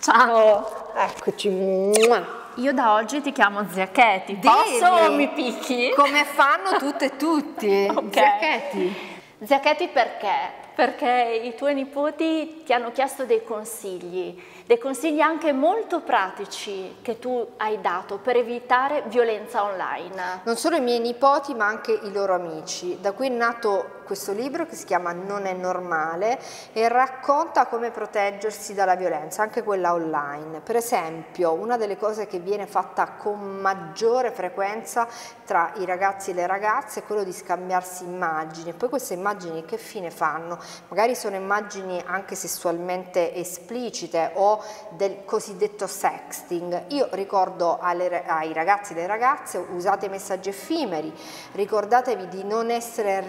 Ciao! Eccoci. Io da oggi ti chiamo Zia Katie. Posso o mi picchi? Come fanno tutte e tutti. Ok. Zia Katie. Zia Katie perché? Perché i tuoi nipoti ti hanno chiesto dei consigli, dei consigli anche molto pratici che tu hai dato per evitare violenza online. Non solo i miei nipoti ma anche i loro amici. Da qui è nato questo libro che si chiama Non è normale e racconta come proteggersi dalla violenza, anche quella online. Per esempio, una delle cose che viene fatta con maggiore frequenza tra i ragazzi e le ragazze è quello di scambiarsi immagini. Poi queste immagini che fine fanno? Magari sono immagini anche sessualmente esplicite o del cosiddetto sexting. Io ricordo alle, ai ragazzi e alle ragazze usate messaggi effimeri, ricordatevi di non essere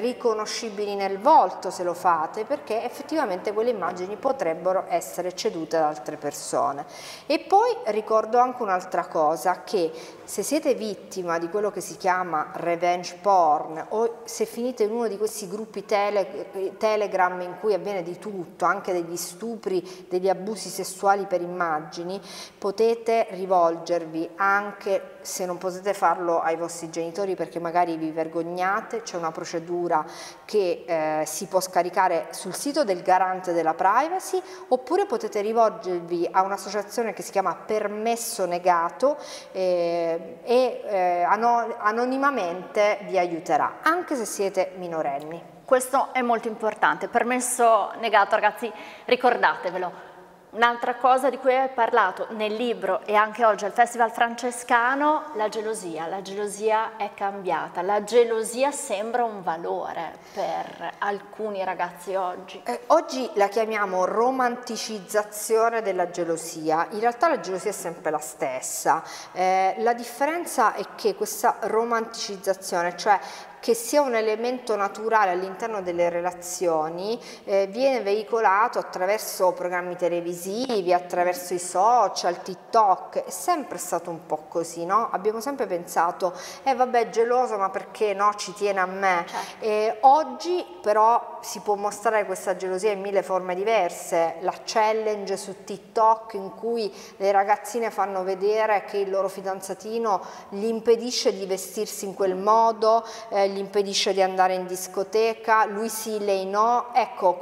riconoscibili nel volto se lo fate perché effettivamente quelle immagini potrebbero essere cedute da altre persone. E poi ricordo anche un'altra cosa che se siete vittima di quello che si chiama revenge porn o se finite in uno di questi gruppi tele, telegram in cui avviene di tutto, anche degli stupri, degli abusi sessuali per immagini, potete rivolgervi anche se non potete farlo ai vostri genitori perché magari vi vergognate, c'è una procedura che eh, si può scaricare sul sito del garante della privacy oppure potete rivolgervi a un'associazione che si chiama Permesso Negato eh, e eh, anonimamente vi aiuterà, anche se siete minorenni. Questo è molto importante, permesso negato ragazzi, ricordatevelo. Un'altra cosa di cui hai parlato nel libro e anche oggi al Festival Francescano, la gelosia. La gelosia è cambiata, la gelosia sembra un valore per alcuni ragazzi oggi. Eh, oggi la chiamiamo romanticizzazione della gelosia, in realtà la gelosia è sempre la stessa. Eh, la differenza è che questa romanticizzazione, cioè che sia un elemento naturale all'interno delle relazioni eh, viene veicolato attraverso programmi televisivi, attraverso i social, TikTok, è sempre stato un po' così, no? Abbiamo sempre pensato, eh vabbè geloso ma perché no, ci tiene a me. Certo. Eh, oggi però si può mostrare questa gelosia in mille forme diverse, la challenge su TikTok in cui le ragazzine fanno vedere che il loro fidanzatino gli impedisce di vestirsi in quel modo, eh, gli impedisce di andare in discoteca, lui sì, lei no. Ecco,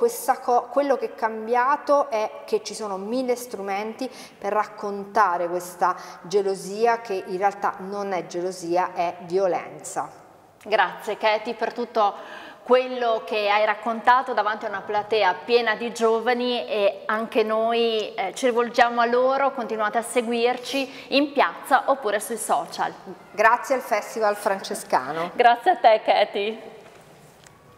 quello che è cambiato è che ci sono mille strumenti per raccontare questa gelosia che in realtà non è gelosia, è violenza. Grazie Katie per tutto quello che hai raccontato davanti a una platea piena di giovani e anche noi eh, ci rivolgiamo a loro, continuate a seguirci in piazza oppure sui social. Grazie al Festival Francescano. Grazie a te Katie.